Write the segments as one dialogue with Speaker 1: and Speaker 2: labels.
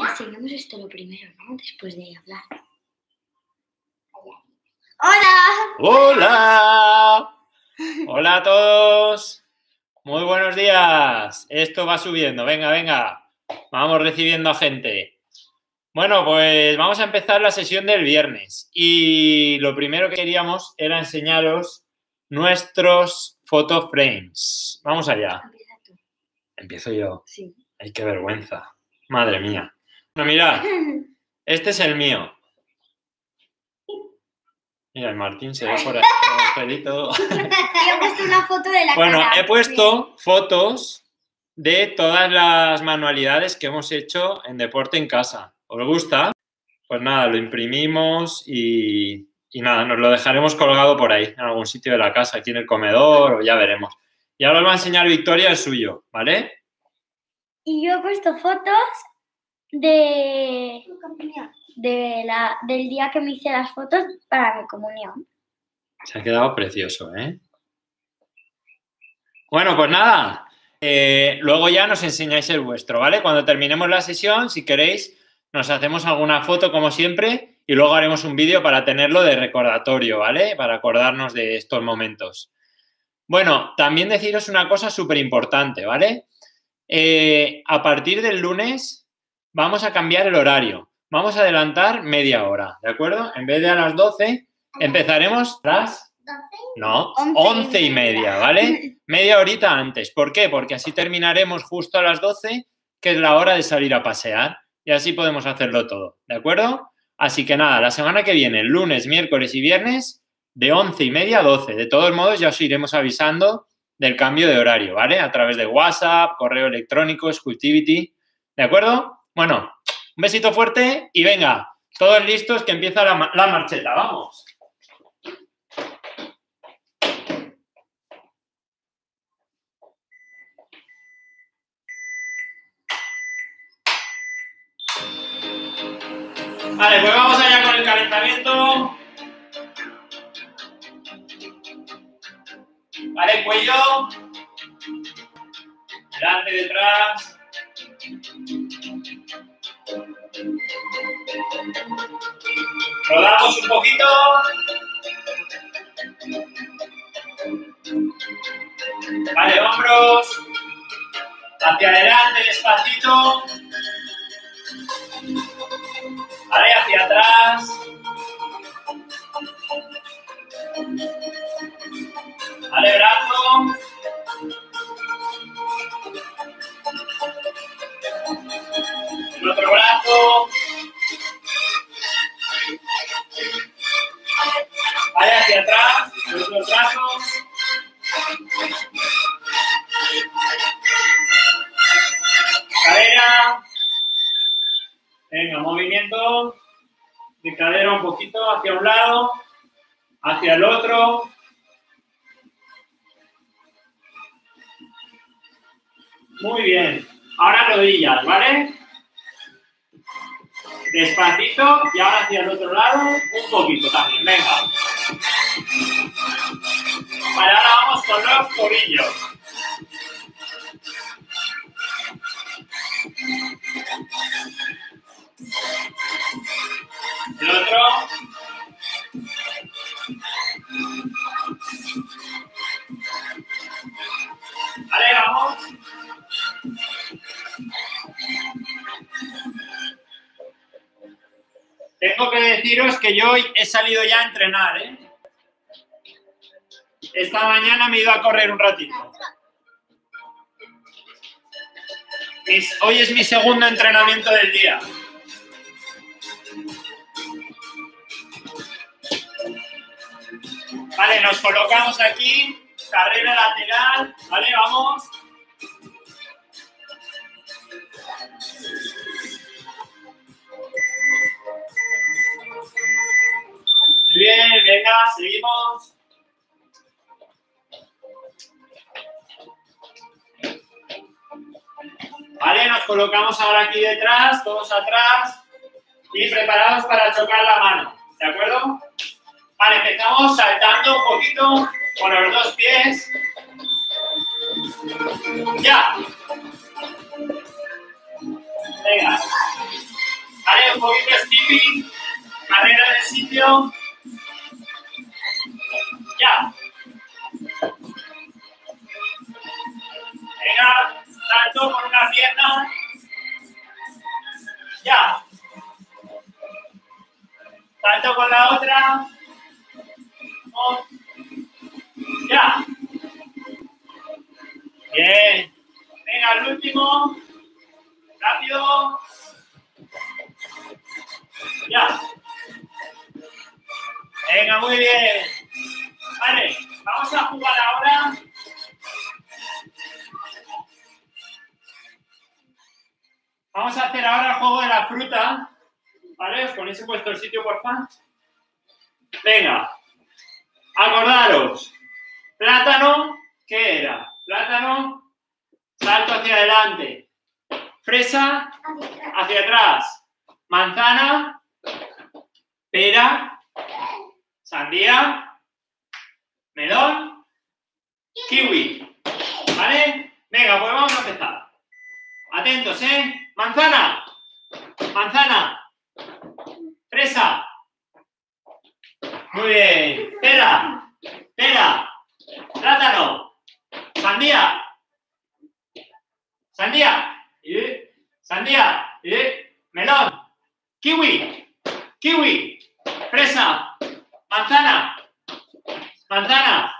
Speaker 1: Enseñamos esto lo primero, ¿no? Después de hablar. ¡Hola!
Speaker 2: ¡Hola! Hola a todos. Muy buenos días. Esto va subiendo. Venga, venga. Vamos recibiendo a gente. Bueno, pues vamos a empezar la sesión del viernes. Y lo primero que queríamos era enseñaros nuestros photo frames. Vamos allá.
Speaker 1: Empieza tú.
Speaker 2: Empiezo yo.
Speaker 1: Sí.
Speaker 2: Ay, qué vergüenza. Madre mía. Bueno, mirad, este es el mío. Mira, el Martín se ve por ahí con el pelito.
Speaker 1: He puesto una foto de la
Speaker 2: Bueno,
Speaker 1: cara.
Speaker 2: he puesto fotos de todas las manualidades que hemos hecho en deporte en casa. ¿Os gusta? Pues nada, lo imprimimos y, y nada, nos lo dejaremos colgado por ahí, en algún sitio de la casa, aquí en el comedor o ya veremos. Y ahora os va a enseñar Victoria el suyo, ¿vale?
Speaker 1: Y yo he puesto fotos de, de la, del día que me hice las fotos para mi comunión.
Speaker 2: Se ha quedado precioso, ¿eh? Bueno, pues nada. eh, luego ya nos enseñáis el vuestro, ¿vale? Cuando terminemos la sesión, si queréis, nos hacemos alguna foto como siempre y luego haremos un vídeo para tenerlo de recordatorio, ¿vale? Para acordarnos de estos momentos. Bueno, también deciros una cosa súper importante, ¿vale? Eh, a partir del lunes vamos a cambiar el horario. Vamos a adelantar media hora, ¿de acuerdo? En vez de a las 12, empezaremos las... No,
Speaker 1: Once y
Speaker 2: media. ¿vale? Media horita antes. ¿Por qué? Porque así terminaremos justo a las 12, que es la hora de salir a pasear. Y así podemos hacerlo todo, ¿de acuerdo? Así que nada, la semana que viene, lunes, miércoles y viernes, de once y media a 12. De todos modos, ya os iremos avisando del cambio de horario, ¿vale? A través de WhatsApp, correo electrónico, Schooltivity, ¿de acuerdo? Bueno, un besito fuerte y venga, todos listos que empieza la, ma- la marcheta, vamos. Vale, pues vamos allá con el calentamiento. Vale, cuello. Delante, detrás. Rodamos un poquito. Vale, hombros. Hacia adelante, despacito. Vale, hacia atrás. Hacia un lado, hacia el otro. Muy bien. Ahora rodillas, ¿vale? Despacito y ahora hacia el otro lado un poquito también. Venga. Vale, ahora vamos con los tobillos. El otro. Vale, vamos. Tengo que deciros que yo hoy he salido ya a entrenar, ¿eh? Esta mañana me he ido a correr un ratito. Hoy es mi segundo entrenamiento del día. Vale, nos colocamos aquí, carrera lateral, ¿vale? Vamos. Muy bien, venga, seguimos. Vale, nos colocamos ahora aquí detrás, todos atrás y preparados para chocar la mano, ¿de acuerdo? Vale, empezamos saltando un poquito con los dos pies. ¡Ya! Venga. poquito de skipping, carrera de sitio. Ya. Venga, salto con una pierna. Ya. Salto con la otra. Ya. Bien. Venga, el último. Rápido. Ya. Venga, muy bien. Vale, vamos a jugar ahora. Vamos a hacer ahora el juego de la fruta. ¿Vale? ¿Os ponéis en vuestro sitio, por favor? Venga. Fresa, hacia atrás. Manzana, pera, sandía, melón, kiwi. ¿Vale? Venga, pues vamos a empezar. Atentos, ¿eh? Manzana, manzana, fresa. Muy bien. Pera, pera, plátano, sandía, sandía, sandía, y melón, kiwi, kiwi, fresa, manzana, manzana,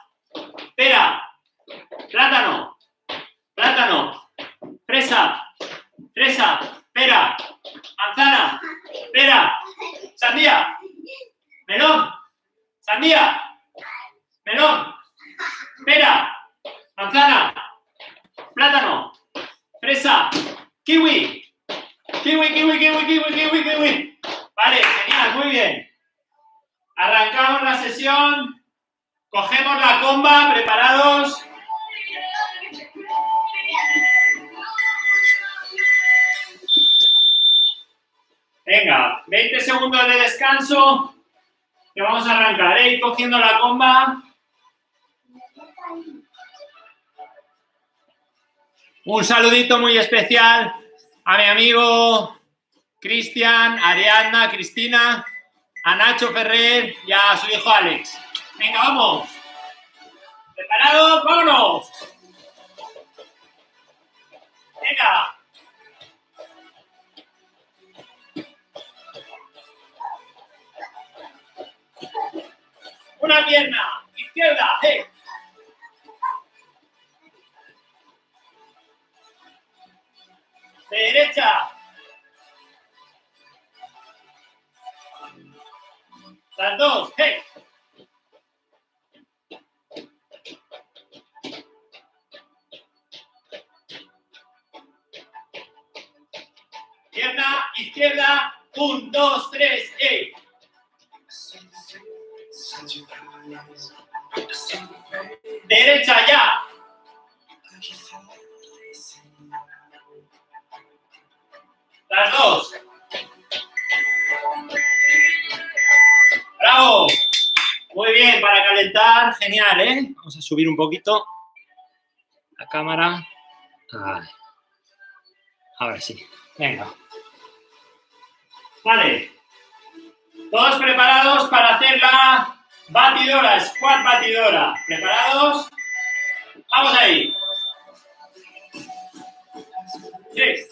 Speaker 2: Un saludito muy especial a mi amigo Cristian, Ariadna, Cristina, a Nacho Ferrer y a su hijo Alex. Venga, vamos. ¿Preparados? ¡Vámonos! Venga. Una pierna, izquierda, ¡eh! Subir un poquito la cámara. Ahora sí. Venga. Vale. Todos preparados para hacer la batidora, squat batidora. ¿Preparados? Vamos ahí. Sí.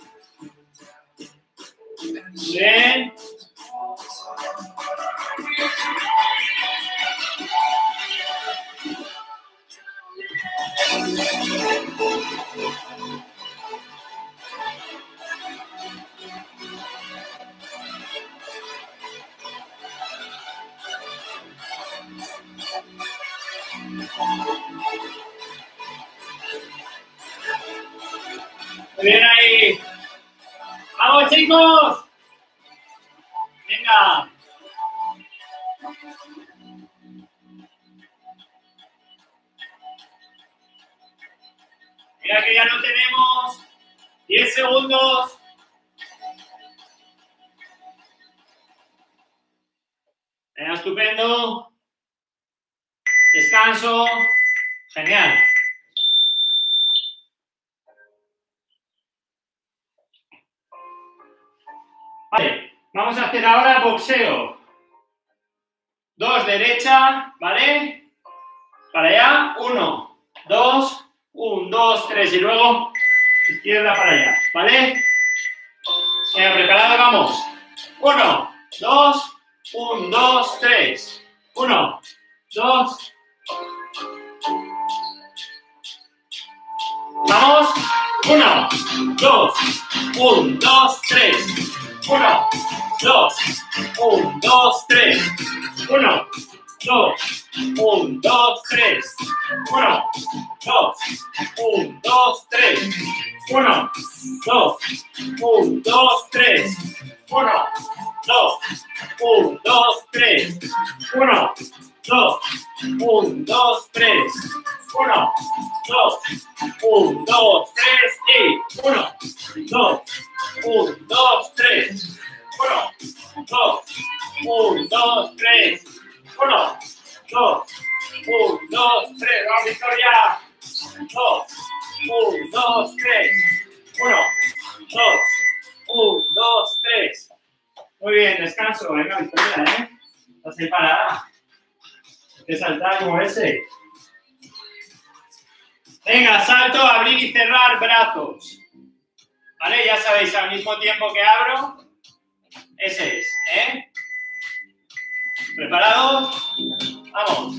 Speaker 2: Bien. Muy bien ahí. ¡Vamos, chicos! Venga. Mira que ya no tenemos 10 segundos. Venga, estupendo. Descanso. Genial. Vale. Vamos a hacer ahora boxeo. Dos, derecha, ¿vale? Para allá, uno, dos, un, dos, tres, y luego izquierda para allá, ¿vale? Venga, preparado, vamos. Uno, dos, un, dos, tres. Uno, dos. Vamos. Uno, dos, un, dos, tres. Uno, dos, un, dos, tres. Uno, dos, un, dos, tres. Uno, dos, un, dos, tres. Uno, dos, un, dos, tres. Uno, dos, un, dos, tres. Uno, dos, un, dos, tres. Uno, dos, un, dos, tres y uno, dos, un, dos, tres. Uno, dos, un, dos, tres. Uno, dos, un, dos, tres. Vamos, Victoria. Dos, un, dos, tres. Uno, dos, un, dos, tres. Muy bien, descanso. Venga, Victoria, ¿eh? Estás ahí parada. Que saltar como ese. Venga, salto, abrir y cerrar brazos. ¿Vale? Ya sabéis, al mismo tiempo que abro, ese es, ¿eh? ¿Preparado? ¡Vamos!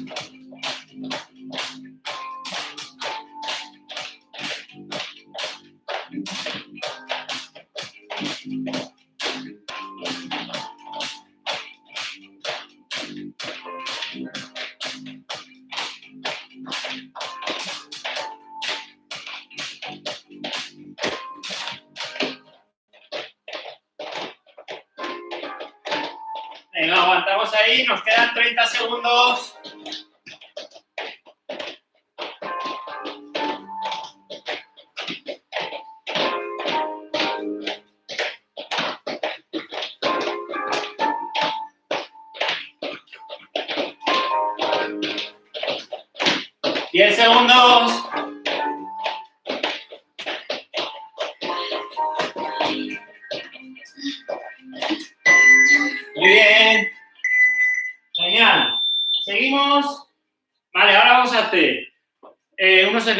Speaker 2: 30 segundos. Diez segundos.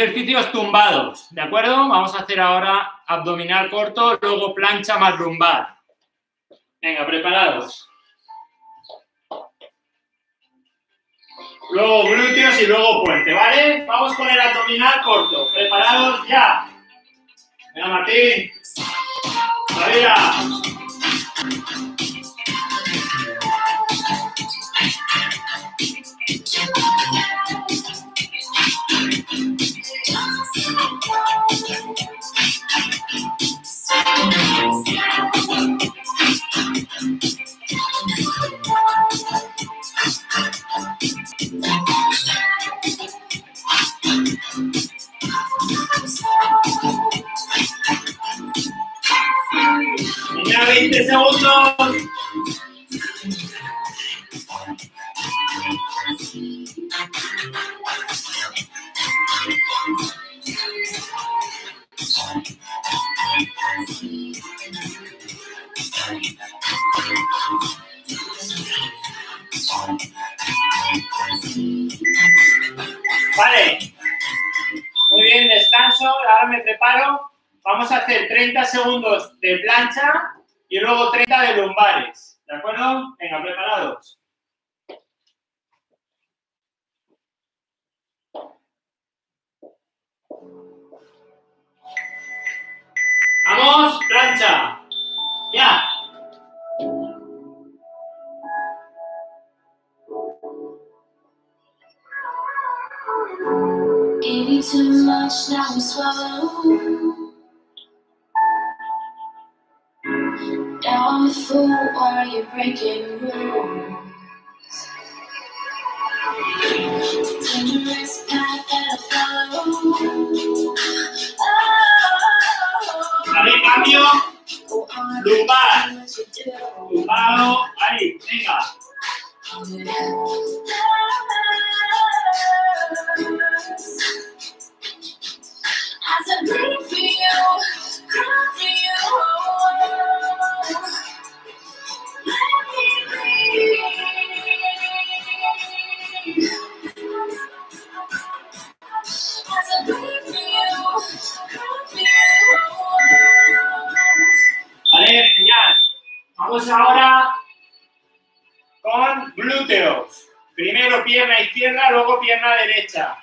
Speaker 2: Ejercicios tumbados, ¿de acuerdo? Vamos a hacer ahora abdominal corto, luego plancha más lumbar. Venga, preparados. Luego glúteos y luego puente, ¿vale? Vamos con el abdominal corto. ¿Preparados? Ya. Venga, Martín. María. Thank you.
Speaker 3: Gave you too much, now I'm swallowed. Now I'm a fool while you're breaking rules. Dangerous path that I follow.
Speaker 2: Cambio.
Speaker 3: Oh, on,
Speaker 2: Lumbar.
Speaker 3: you
Speaker 2: Ahí, venga. Izquierda, luego pierna derecha.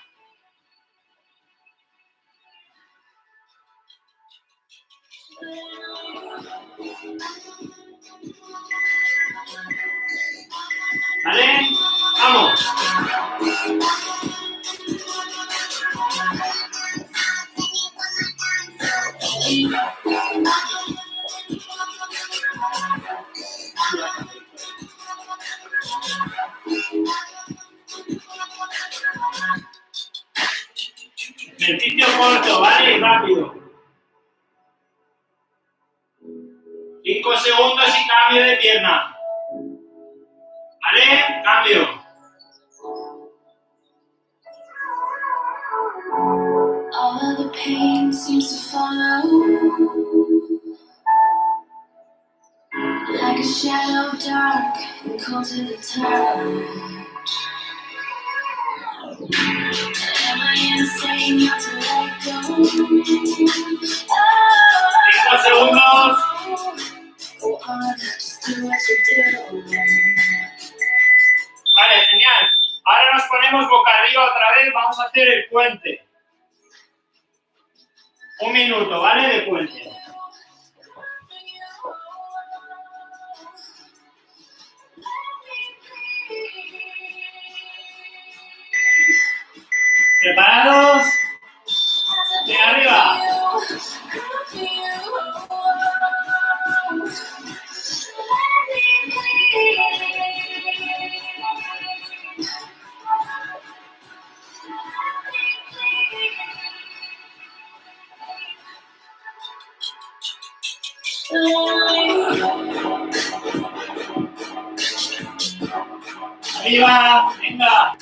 Speaker 2: ¿Vale? Vamos. Boca arriba otra vez. Vamos a hacer el puente. Un minuto, ¿vale? De puente. ¿Preparados? Arriba. Venga.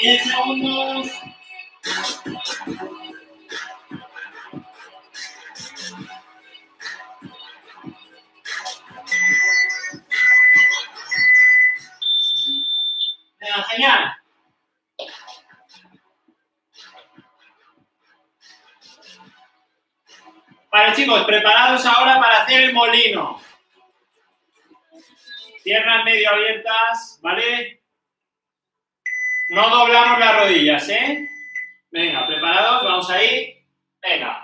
Speaker 2: Diez segundos. Genial. Vale, chicos, preparados ahora para hacer el molino. Piernas medio abiertas, ¿vale? No doblamos las rodillas, ¿eh? Venga, preparados, vamos ahí. Venga.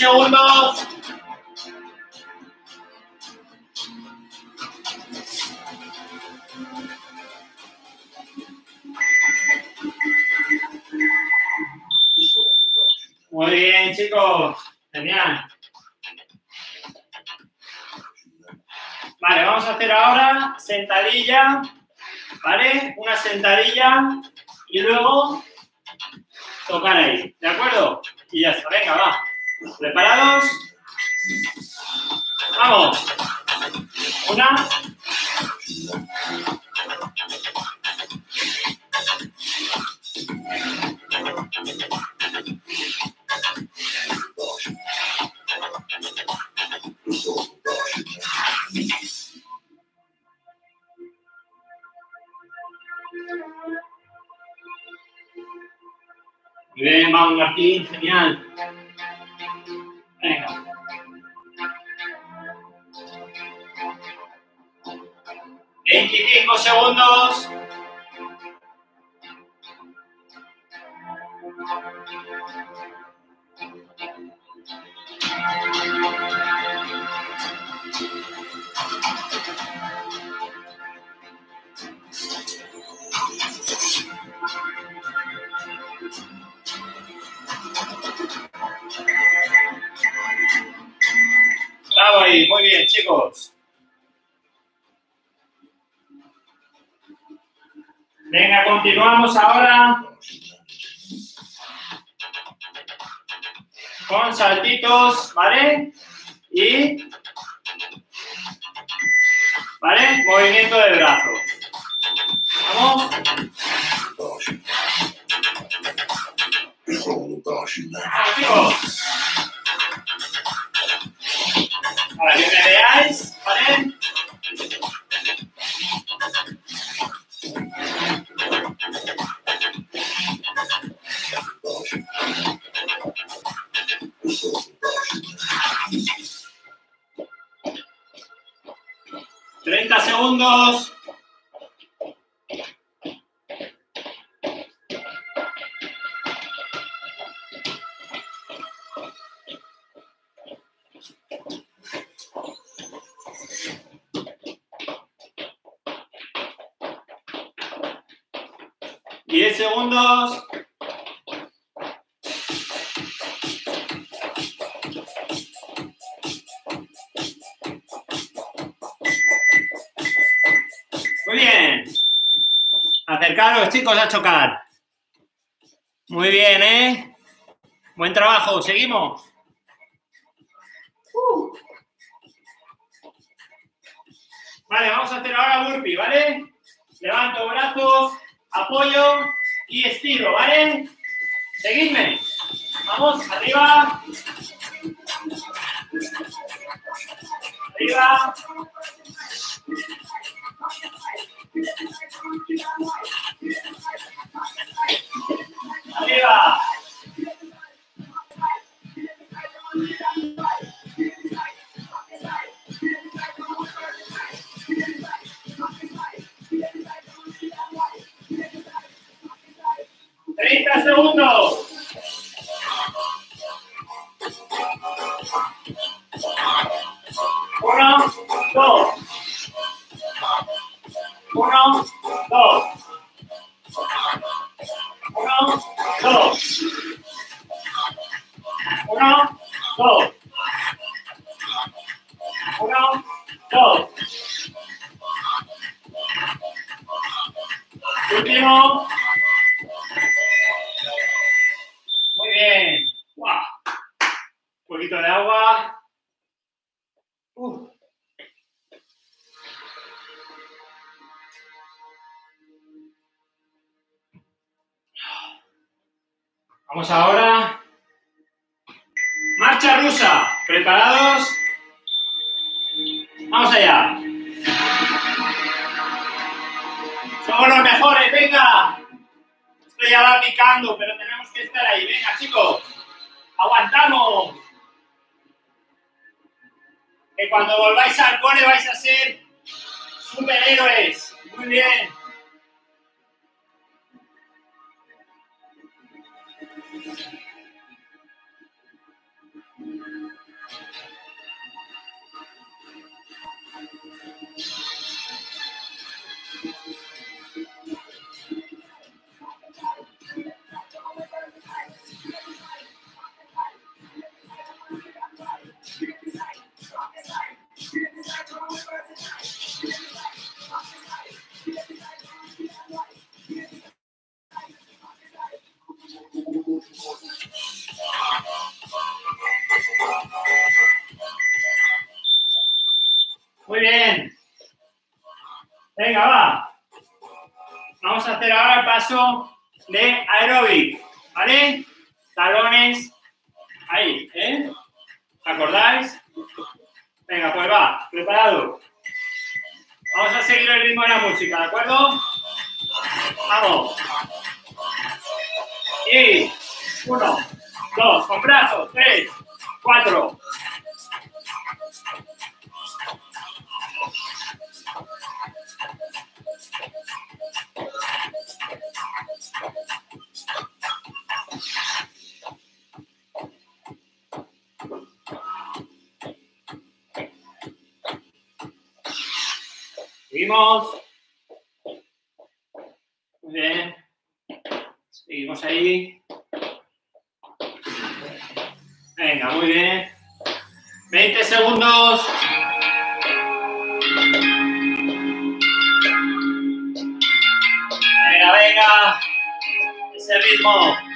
Speaker 2: Segundos. Muy bien, chicos. Genial. Vale, vamos a hacer ahora sentadilla. ¿Vale? Una sentadilla y luego tocar ahí. ¿De acuerdo? Y ya está. Venga, va. ¿Preparados? Vamos. Una. Muy bien, vamos Martín, genial. Segundos. Saltitos, ¿vale? Y, ¿vale? Movimiento de brazo. Vamos. Vamos, chicos. Segundos. Acercaros, chicos, a chocar. Muy bien, ¿eh? Buen trabajo. Seguimos. Vale, vamos a hacer ahora burpee, ¿vale? Levanto brazos, apoyo y estiro, ¿vale? Seguidme. Vamos, arriba. Arriba. Arriba. Treinta segundos. Agua. Vamos ahora. Marcha rusa. ¿Preparados? Vamos allá. Somos los mejores, venga. Esto ya picando, pero tenemos que estar ahí. Venga, chicos. Aguantamos. Que cuando volváis al cole vais a ser superhéroes. Muy bien. Bien. Seguimos ahí. Venga, muy bien. 20 segundos. Venga, venga. Ese ritmo.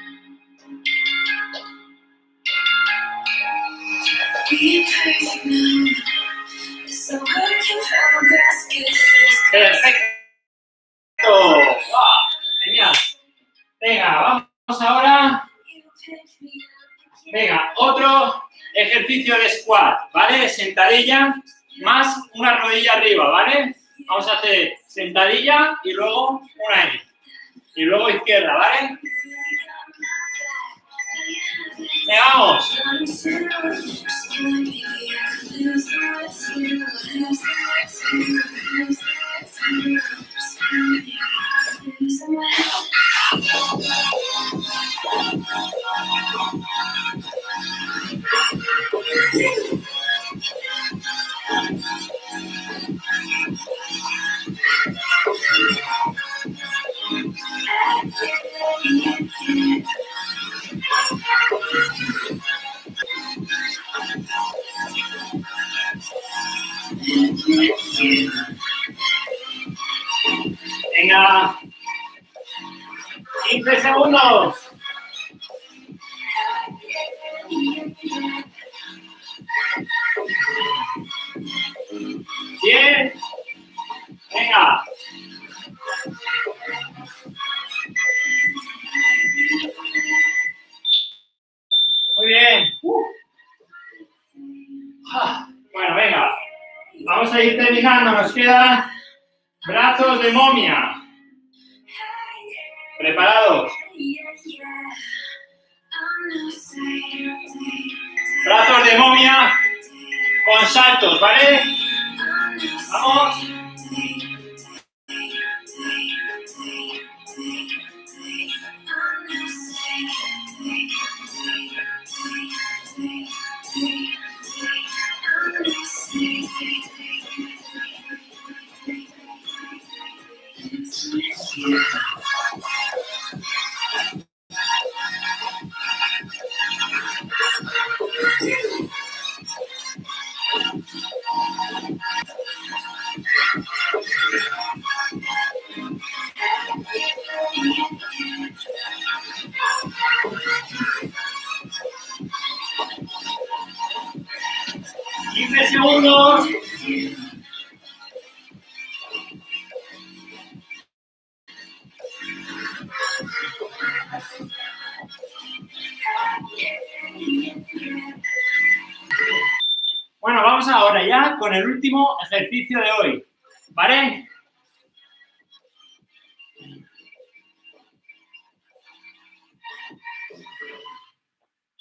Speaker 2: Sentadilla más una rodilla arriba, ¿vale? Vamos a hacer sentadilla y luego una ahí. Y luego izquierda, ¿vale? Vamos.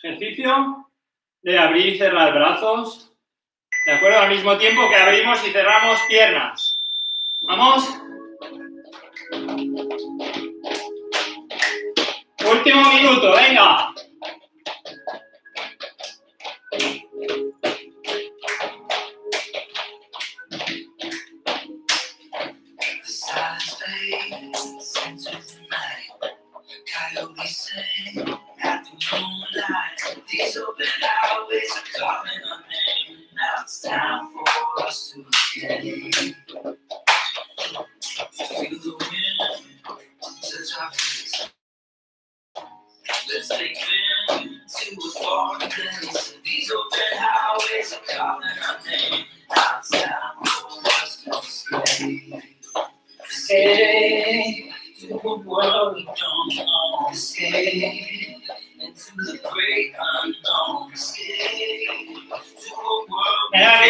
Speaker 2: Ejercicio de abrir y cerrar brazos. ¿De acuerdo? Al mismo tiempo que abrimos y cerramos piernas. ¿Vamos? Último minuto, venga.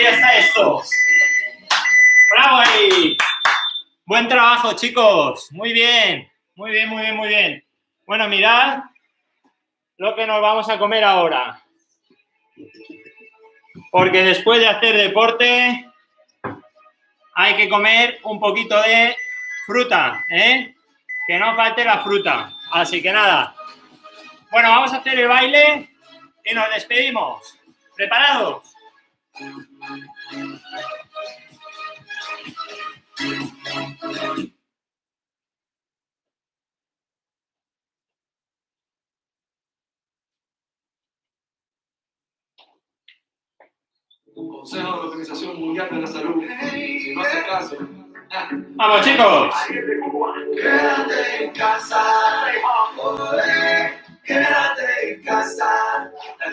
Speaker 2: Ya está esto. ¡Bravo ahí! Buen trabajo, chicos. Muy bien. Muy bien, muy bien, muy bien. Bueno, mirad lo que nos vamos a comer ahora. Porque después de hacer deporte hay que comer un poquito de fruta, ¿eh? Que no falte la fruta. Así que nada. Bueno, vamos a hacer el baile y nos despedimos. ¿Preparados?
Speaker 4: Consejo de la Organización Mundial de la Salud. Si no hace caso.
Speaker 2: Vamos, chicos.
Speaker 3: Quédate en casa, olé, quédate en casa,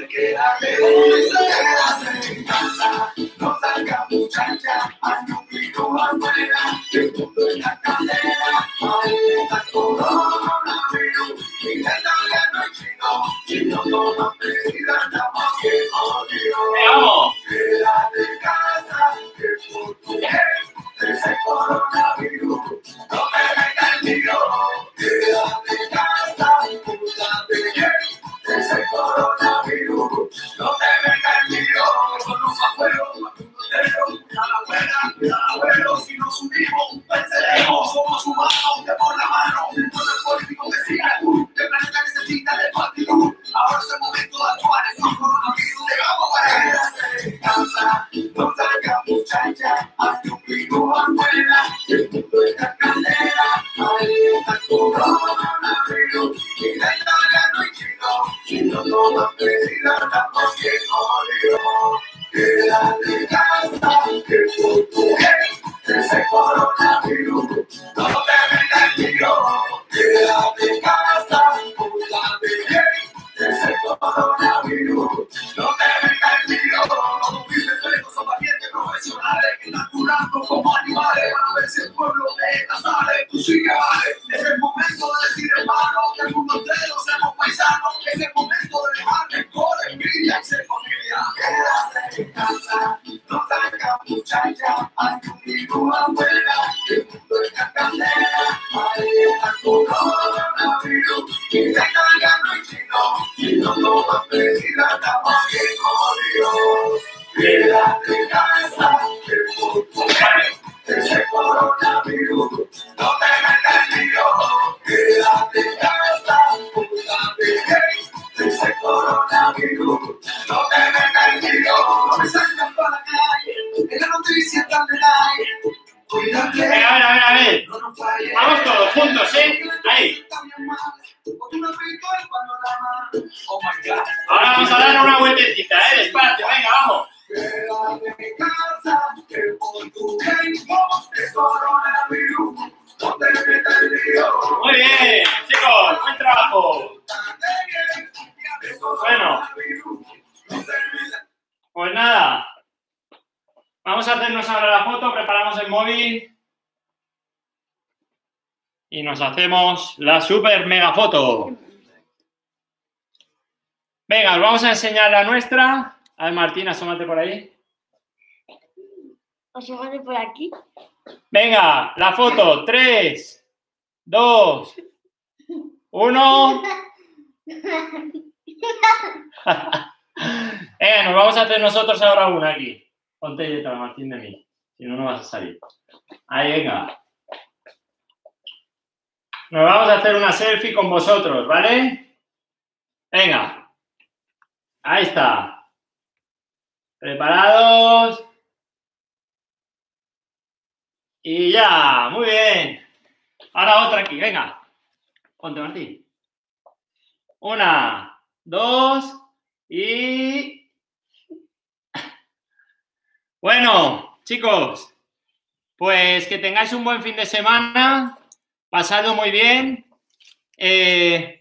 Speaker 3: quédate, quédate en casa, no salga muchacha, haz un grito afuera, el mundo está candela, ahí está coronavirus, mi gente ya no es chino, si no pueblo de esta sale. Tú
Speaker 2: Muy bien, chicos, buen trabajo. Bueno. Pues nada, vamos a hacernos ahora la foto, preparamos el móvil y nos hacemos la super mega foto. Venga, os vamos a enseñar la nuestra. A ver, Martín, asómate por ahí.
Speaker 1: Asómate por aquí.
Speaker 2: Venga, la foto. 3, 2, 1. Eh, nos vamos a hacer nosotros ahora una aquí. Ponte detrás, Martín, de mí. Si no, no vas a salir. Ahí, venga. Nos vamos a hacer una selfie con vosotros, ¿vale? Venga. Ahí está. ¿Preparados? Y ya, muy bien. Ahora otra aquí, venga. Ponte, Martín. Una, dos y... Bueno, chicos, pues que tengáis un buen fin de semana, pasado muy bien. Eh,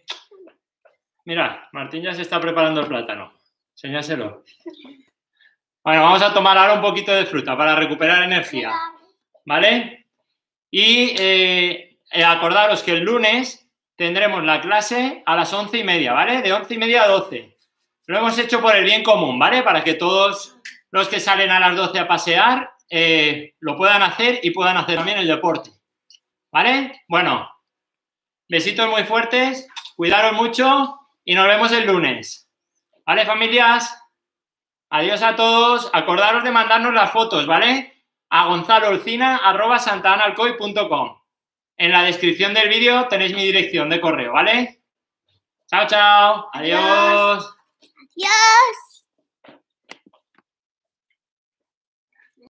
Speaker 2: Mira, Martín ya se está preparando el plátano. Enséñaselo. Bueno, vamos a tomar ahora un poquito de fruta para recuperar energía. ¿Vale? Y eh, acordaros que el lunes tendremos la clase a las once y media, ¿vale? De once y media a doce. Lo hemos hecho por el bien común, ¿vale? Para que todos los que salen a las 12 a pasear eh, lo puedan hacer y puedan hacer también el deporte. ¿Vale? Bueno, besitos muy fuertes, cuidaros mucho y nos vemos el lunes. ¿Vale, familias? Adiós a todos. Acordaros de mandarnos las fotos, ¿vale? A gonzaloolcina.santaanalcoy.com. En la descripción del vídeo tenéis mi dirección de correo, ¿vale? Chao, chao. Adiós.
Speaker 1: Adiós.